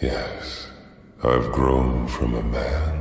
Yes, I've grown from a man.